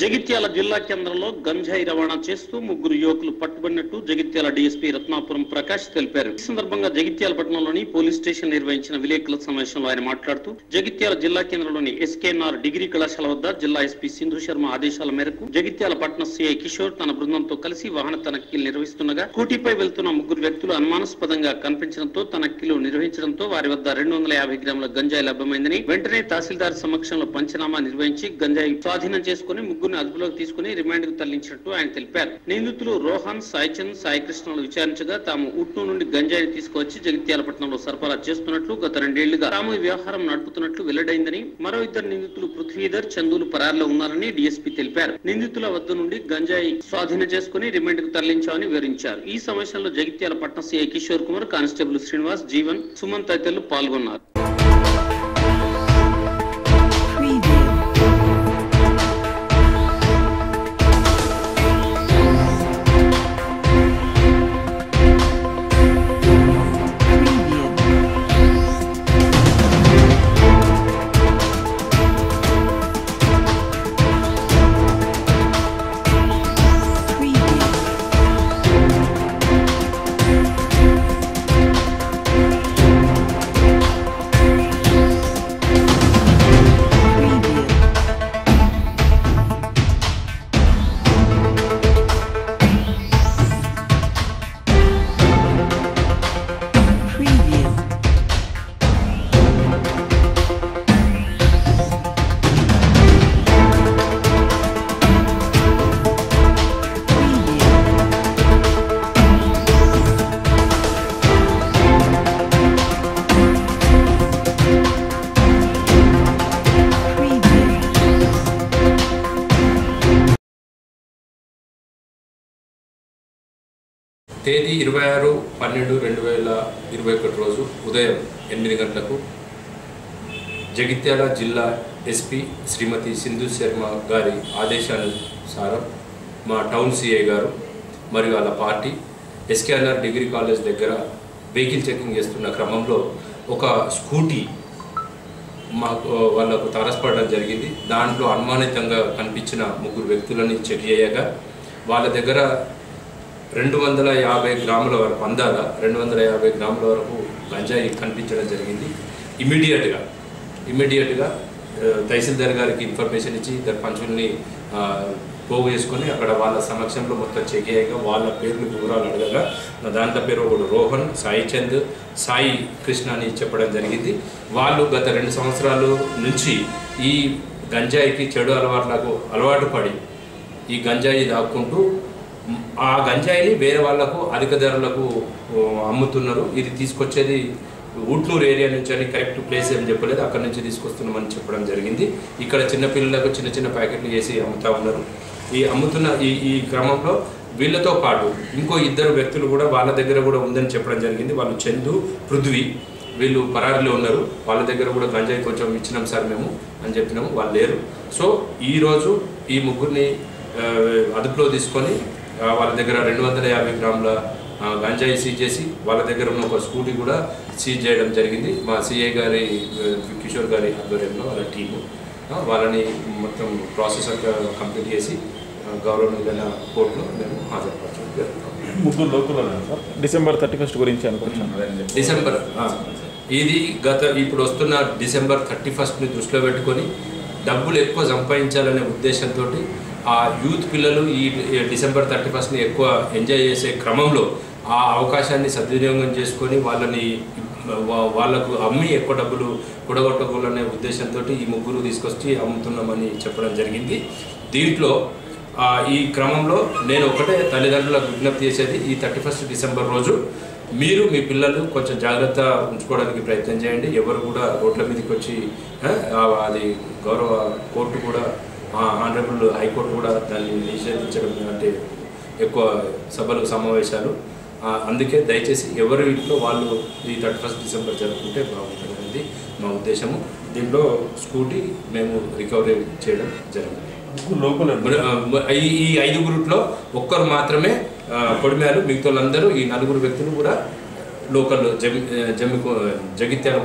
జగిత్యాల జిల్లా కేంద్రంలో గంజాయి రవాణా చేస్తూ ముగ్గురు యువకులు పట్టుబడినట్టు జగిత్యాల డీఎస్పీ రత్నాపురం ప్రకాష్ తెలిపారు. ఈ సందర్భంగా జగిత్యాల పట్టణంలోని పోలీస్ స్టేషన్ నిర్వహించిన విలేకరుల సమావేశంలో ఆయన మాట్లాడుతూ జగిత్యాల జిల్లా కేంద్రంలోని ఎస్కేఎన్ఆర్ డిగ్రీ కళాశాల వద్ద జిల్లా ఎస్పీ సింధు శర్మ ఆదేశాల మేరకు జగిత్యాల పట్టణ సిఐ కిషోర్ తన బృందంతో కలిసి వాహన తనిఖీలు నిర్వహిస్తుండగా స్కూటీపై వెళ్తున్న ముగ్గురు వ్యక్తులు అనుమానాస్పదంగా కనిపించడంతో తనిఖీలు నిర్వహించడంతో వారి వద్ద రెండు వందల యాభై గ్రాముల గంజాయి లభ్యమైందని వెంటనే తహసీల్దార్ సమక్షంలో పంచనామా నిర్వహించి గంజాయి స్వాధీనం చేసుకుని ముగ్గురిని అదుపులోకి తీసుకుని రిమాండ్కు తరలించినట్టు ఆయన తెలిపారు. నిందితులు రోహన్ సాయిచంద్ సాయికృష్ణలు విచారించగా తాము ఉట్నూ నుండి గంజాయిని తీసుకువచ్చి జగిత్యాలపట్నంలో సరఫరా చేస్తున్నట్లు గత రెండేళ్ళుగా తాము ఈ వ్యవహారం నడుపుతున్నట్లు వెల్లడైందని మరో ఇద్దరు నిందితులు పృథ్వీధర్ చందులు పరారులో ఉన్నారని డీఎస్పీ తెలిపారు. నిందితుల వద్ద నుండి గంజాయి స్వాధీనం చేసుకుని రిమాండ్కు తరలించామని వివరించారు. ఈ సమావేశంలో జగిత్యాల పట్నం సీఐ కిషోర్ కుమార్ కానిస్టేబుల్ శ్రీనివాస్ జీవన్ సుమన్ తదితరులు పాల్గొన్నారు. తేదీ ఇరవై ఆరు పన్నెండు రెండు వేల ఇరవై ఒకటి రోజు ఉదయం ఎనిమిది గంటలకు జగిత్యాల జిల్లా ఎస్పీ శ్రీమతి సింధు శర్మ గారి ఆదేశానుసారం మా టౌన్ సిఐ గారు మరియు వాళ్ళ party S K R R degree college దగ్గర వెహికల్ చెకింగ్ చేస్తున్న క్రమంలో ఒక స్కూటీ మాకు వాళ్ళకు తారసపడడం జరిగింది. దాంట్లో అనుమానితంగా కనిపించిన ముగ్గురు వ్యక్తులని చెక్ చేయగా వాళ్ళ దగ్గర రెండు వందల యాభై గ్రాముల వరకు అందాల రెండు వందల యాభై గ్రాముల వరకు గంజాయి కనిపించడం జరిగింది. ఇమీడియట్గా ఇమీడియట్గా తహసీల్దార్ గారికి ఇన్ఫర్మేషన్ ఇచ్చి ఇద్దరు పంచుల్ని పోగు చేసుకొని అక్కడ వాళ్ళ సమక్షంలో మొత్తం చెక్ చేయగా వాళ్ళ పేర్లు వివరాలు అడగగా దాంట్లో పేరు ఒకడు రోహన్ సాయి చంద్ సాయి కృష్ణ అని చెప్పడం జరిగింది. వాళ్ళు గత రెండు సంవత్సరాల నుంచి ఈ గంజాయికి చెడు అలవాట్లకు అలవాటు పడి ఈ గంజాయి దాక్కుంటూ ఆ గంజాయిని వేరే వాళ్ళకు అధిక ధరలకు అమ్ముతున్నారు. ఇది తీసుకొచ్చేది ఉట్నూరు ఏరియా నుంచి అని కరెక్ట్ ప్లేస్ ఏం చెప్పలేదు. అక్కడ నుంచి తీసుకొస్తున్నామని చెప్పడం జరిగింది. ఇక్కడ చిన్నపిల్లలకు చిన్న చిన్న ప్యాకెట్లు వేసి అమ్ముతా ఉన్నారు. ఈ అమ్ముతున్న ఈ ఈ క్రమంలో వీళ్ళతో పాటు ఇంకో ఇద్దరు వ్యక్తులు కూడా వాళ్ళ దగ్గర కూడా ఉందని చెప్పడం జరిగింది. వాళ్ళు చందు పృథ్వీ వీళ్ళు పరారిలో ఉన్నారు. వాళ్ళ దగ్గర కూడా గంజాయి కొంచెం ఇచ్చినాం సార్ మేము అని చెప్పినాము. వాళ్ళు లేరు. సో ఈరోజు ఈ ముగ్గురిని అదుపులో తీసుకొని వాళ్ళ దగ్గర రెండు వందల యాభై గ్రాముల గంజాయి సీజ్ చేసి వాళ్ళ దగ్గర ఉన్న ఒక స్కూటీ కూడా సీజ్ చేయడం జరిగింది. మా సిఐ గారి కిషోర్ గారి ఆధ్వర్యంలో వాళ్ళ టీము వాళ్ళని మొత్తం ప్రాసెస్ అంతా కంప్లీట్ చేసి గౌరవనీయులైన కోర్టులో మేము హాజరుపరచడం జరుగుతాం ముగ్గురు local sir? December thirty first గురించి అనుకుంటున్నాను. డిసెంబర్ ఆ, ఇది గత ఇప్పుడు వస్తున్న డిసెంబర్ థర్టీ ఫస్ట్ని దృష్టిలో పెట్టుకొని డబ్బులు ఎక్కువ సంపాదించాలనే ఉద్దేశంతో ఆ యూత్ పిల్లలు ఈ డిసెంబర్ థర్టీ ఫస్ట్ని ఎక్కువ ఎంజాయ్ చేసే క్రమంలో ఆ అవకాశాన్ని సద్వినియోగం చేసుకొని వాళ్ళని వాళ్ళకు అమ్మి ఎక్కువ డబ్బులు కూడగొట్టకూడదనే ఉద్దేశంతో ఈ ముగ్గురు తీసుకొచ్చి అమ్ముతున్నామని చెప్పడం జరిగింది. దీంట్లో ఈ క్రమంలో నేను ఒకటే తల్లిదండ్రులకు విజ్ఞప్తి చేసేది ఈ థర్టీ ఫస్ట్ డిసెంబర్ రోజు. మీరు మీ పిల్లలు కొంచెం జాగ్రత్త ఉంచుకోవడానికి ప్రయత్నం చేయండి. ఎవరు కూడా రోడ్ల మీదకి వచ్చి అది గౌరవ కోర్టు కూడా ఆనరబుల్ హైకోర్టు కూడా దాన్ని నిషేధించడం అంటే ఎక్కువ సభలు సమావేశాలు. అందుకే దయచేసి ఎవరి ఇంట్లో వాళ్ళు ఈ థర్టీ ఫస్ట్ డిసెంబర్ జరుపుకుంటే బాగుంటుంది అనేది మా ఉద్దేశము. దీంట్లో స్కూటీ మేము రికవరీ చేయడం జరిగింది ఈ ఐదుగురులో ఒక్కరు మాత్రమే ఆ, పొడిమారు మిగతా వాళ్ళందరూ ఈ నలుగురు వ్యక్తులు కూడా లోకల్ జమి జమి జగిత్యాల